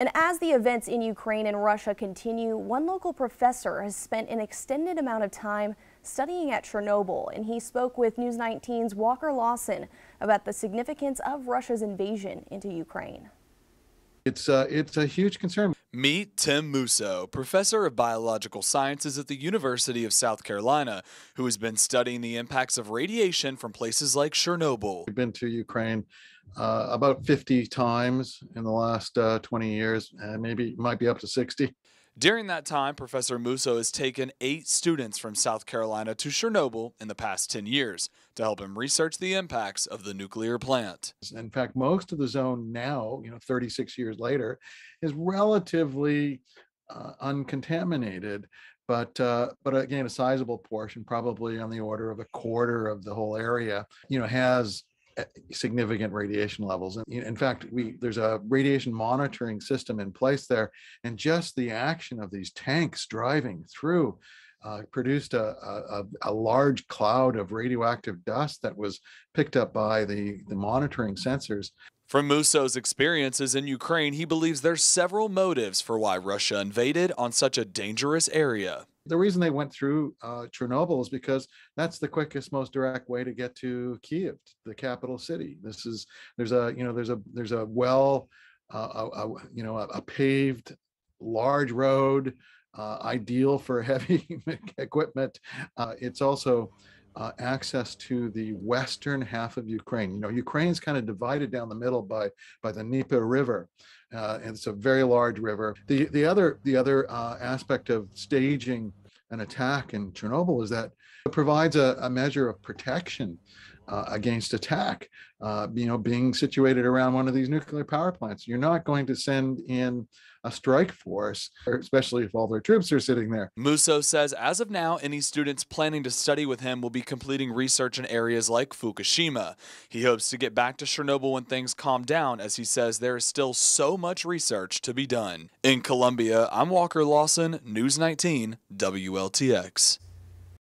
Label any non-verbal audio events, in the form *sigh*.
And as the events in Ukraine and Russia continue, one local professor has spent an extended amount of time studying at Chernobyl, and he spoke with News 19's Walker Lawson about the significance of Russia's invasion into Ukraine. It's, uh, it's a huge concern. Meet Tim Mousseau, professor of biological sciences at the University of South Carolina, who has been studying the impacts of radiation from places like Chernobyl. We've been to Ukraine uh, about 50 times in the last uh, 20 years, and maybe might be up to 60. During that time, Professor Mousseau has taken eight students from South Carolina to Chernobyl in the past 10 years to help him research the impacts of the nuclear plant. In fact, most of the zone now, you know, 36 years later, is relatively uh, uncontaminated. But uh, but again, a sizable portion, probably on the order of a quarter of the whole area, you know, has significant radiation levels. And in fact, we there's a radiation monitoring system in place there, and just the action of these tanks driving through uh, produced a, a, a, large cloud of radioactive dust that was picked up by the, the monitoring sensors. From Mousseau's experiences in Ukraine, he believes there's several motives for why Russia invaded on such a dangerous area the reason they went through uh, Chernobyl is because that's the quickest, most direct way to get to Kiev, the capital city. This is there's a you know there's a there's a well, uh, a, a, you know a, a, paved large road, uh, ideal for *laughs* heavy *laughs* equipment. Uh, it's also uh, access to the western half of Ukraine. You know, Ukraine's kind of divided down the middle by by the Dnieper River, uh, and it's a very large river. The the other the other uh, aspect of staging an attack in Chernobyl is that it provides a, a measure of protection uh, against attack. Uh, you know, being situated around one of these nuclear power plants, you're not going to send in a strike force, especially if all their troops are sitting there. Mousseau says as of now, any students planning to study with him will be completing research in areas like Fukushima. He hopes to get back to Chernobyl when things calm down, as he says there is still so much research to be done. In Columbia, I'm Walker Lawson, News 19, WLTX.